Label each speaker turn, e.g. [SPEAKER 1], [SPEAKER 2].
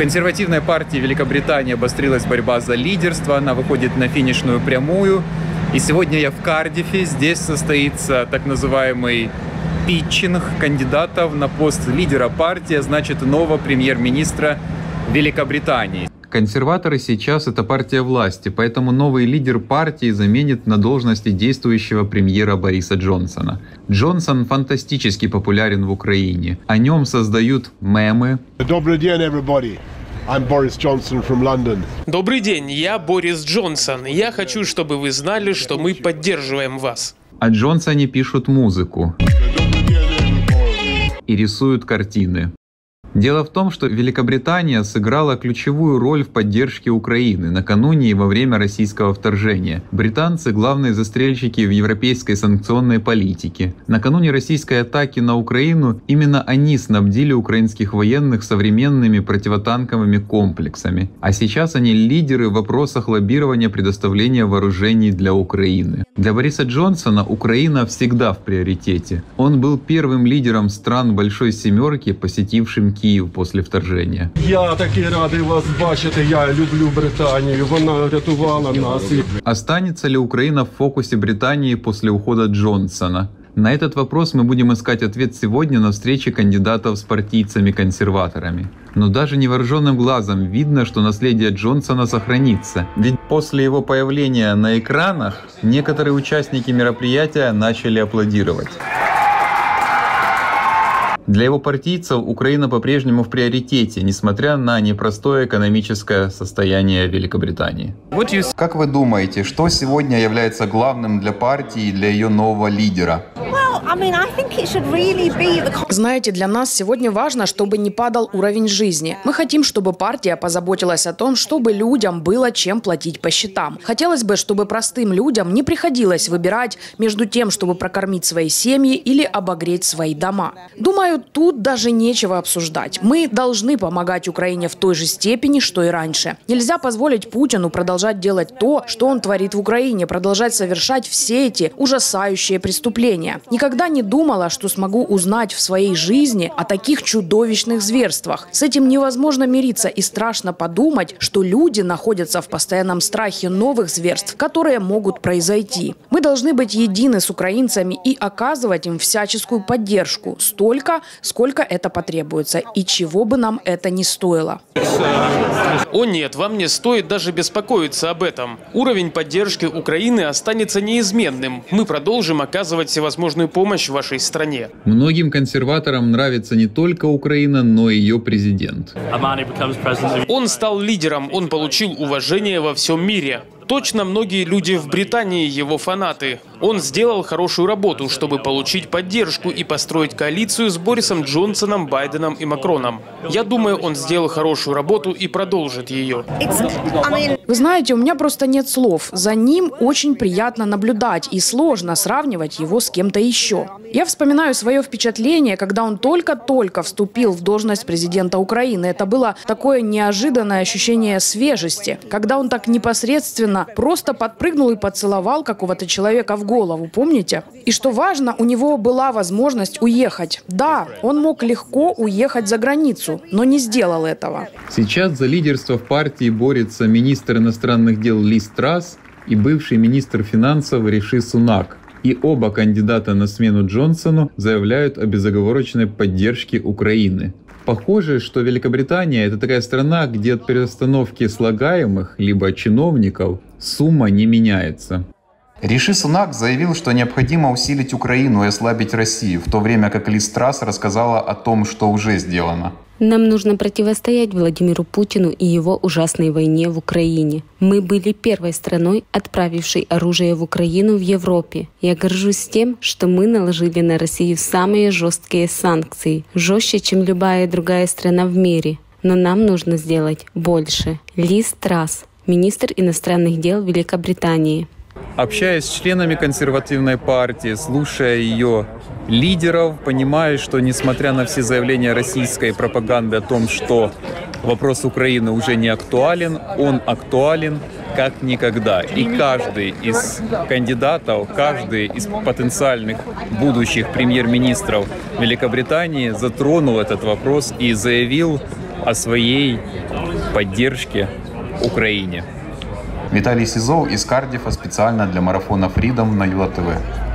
[SPEAKER 1] консервативной партии Великобритании обострилась борьба за лидерство. Она выходит на финишную прямую. И сегодня я в Кардифе. Здесь состоится так называемый питчинг кандидатов на пост лидера партии, а значит, нового премьер-министра Великобритании. Консерваторы сейчас это партия власти, поэтому новый лидер партии заменит на должности действующего премьера Бориса Джонсона. Джонсон фантастически популярен в Украине. О нем создают мемы.
[SPEAKER 2] Добрый день, everybody. I'm Boris Johnson from London.
[SPEAKER 3] Добрый день, я Борис Джонсон. Я хочу, чтобы вы знали, что мы поддерживаем вас.
[SPEAKER 1] О Джонсоне пишут музыку и рисуют картины. Дело в том, что Великобритания сыграла ключевую роль в поддержке Украины накануне и во время российского вторжения. Британцы – главные застрельщики в европейской санкционной политике. Накануне российской атаки на Украину именно они снабдили украинских военных современными противотанковыми комплексами. А сейчас они лидеры в вопросах лоббирования предоставления вооружений для Украины. Для Бориса Джонсона Украина всегда в приоритете. Он был первым лидером стран Большой Семерки, посетившим Київ після вторження.
[SPEAKER 4] Я такий радий вас бачити. Я люблю Британію. Вона рятувала нас.
[SPEAKER 1] Останется ли Украина в фокусе Британии после ухода Джонсона? На этот вопрос мы будем искать ответ сегодня на встрече кандидатов с партийцами-консерваторами. Но даже невооруженным глазом видно, что наследие Джонсона сохранится. Ведь после его появления на экранах некоторые участники мероприятия начали аплодировать. Для его партийцев Украина по-прежнему в приоритете, несмотря на непростое экономическое состояние Великобритании. Как вы думаете, что сегодня является главным для партии и для ее нового лидера?
[SPEAKER 5] Знаете, для нас сегодня важно, чтобы не падал уровень жизни. Мы хотим, чтобы партия позаботилась о том, чтобы людям было чем платить по счетам. Хотелось бы, чтобы простым людям не приходилось выбирать между тем, чтобы прокормить свои семьи или обогреть свои дома. Думаю, тут даже нечего обсуждать. Мы должны помогать Украине в той же степени, что и раньше. Нельзя позволить Путину продолжать делать то, что он творит в Украине, продолжать совершать все эти ужасающие преступления. Никогда не думала, что смогу узнать в своей жизни о таких чудовищных зверствах. С этим невозможно мириться и страшно подумать, что люди находятся в постоянном страхе новых зверств, которые могут произойти. Мы должны быть едины с украинцами и оказывать им всяческую поддержку столько, сколько это потребуется и чего бы нам это ни стоило.
[SPEAKER 3] О нет, вам не стоит даже беспокоиться об этом. Уровень поддержки Украины останется неизменным. Мы продолжим оказывать всевозможную помощь вашей стране.
[SPEAKER 1] Многим консерваторам нравится не только Украина, но и ее президент.
[SPEAKER 3] Он стал лидером, он получил уважение во всем мире. Точно многие люди в Британии его фанаты. Он сделал хорошую работу, чтобы получить поддержку и построить коалицию с Борисом Джонсоном, Байденом и Макроном. Я думаю, он сделал хорошую работу и продолжит ее.
[SPEAKER 5] Вы знаете, у меня просто нет слов. За ним очень приятно наблюдать и сложно сравнивать его с кем-то еще. Я вспоминаю свое впечатление, когда он только-только вступил в должность президента Украины. Это было такое неожиданное ощущение свежести, когда он так непосредственно просто подпрыгнул и поцеловал какого-то человека в голову, помните? И что важно, у него была возможность уехать. Да, он мог легко уехать за границу, но не сделал этого.
[SPEAKER 1] Сейчас за лидерство в партии борется министр иностранных дел Ли Страс и бывший министр финансов Риши Сунак. И оба кандидата на смену Джонсону заявляют о безоговорочной поддержке Украины. Похоже, что Великобритания — это такая страна, где от перестановки слагаемых, либо чиновников, сумма не меняется. Риши Сунак заявил, что необходимо усилить Украину и ослабить Россию, в то время как Ли Страс рассказала о том, что уже сделано.
[SPEAKER 6] Нам нужно противостоять Владимиру Путину и его ужасной войне в Украине. Мы были первой страной, отправившей оружие в Украину в Европе. Я горжусь тем, что мы наложили на Россию самые жесткие санкции, жестче, чем любая другая страна в мире. Но нам нужно сделать больше. Лиз Трасс, министр иностранных дел Великобритании.
[SPEAKER 1] Общаясь с членами консервативной партии, слушая ее лидеров, понимаешь, что несмотря на все заявления российской пропаганды о том, что вопрос Украины уже не актуален, он актуален как никогда. И каждый из кандидатов, каждый из потенциальных будущих премьер-министров Великобритании затронул этот вопрос и заявил о своей поддержке Украине. Виталий Сизов из Кардифа специально для марафона Freedom на ЮА ТВ.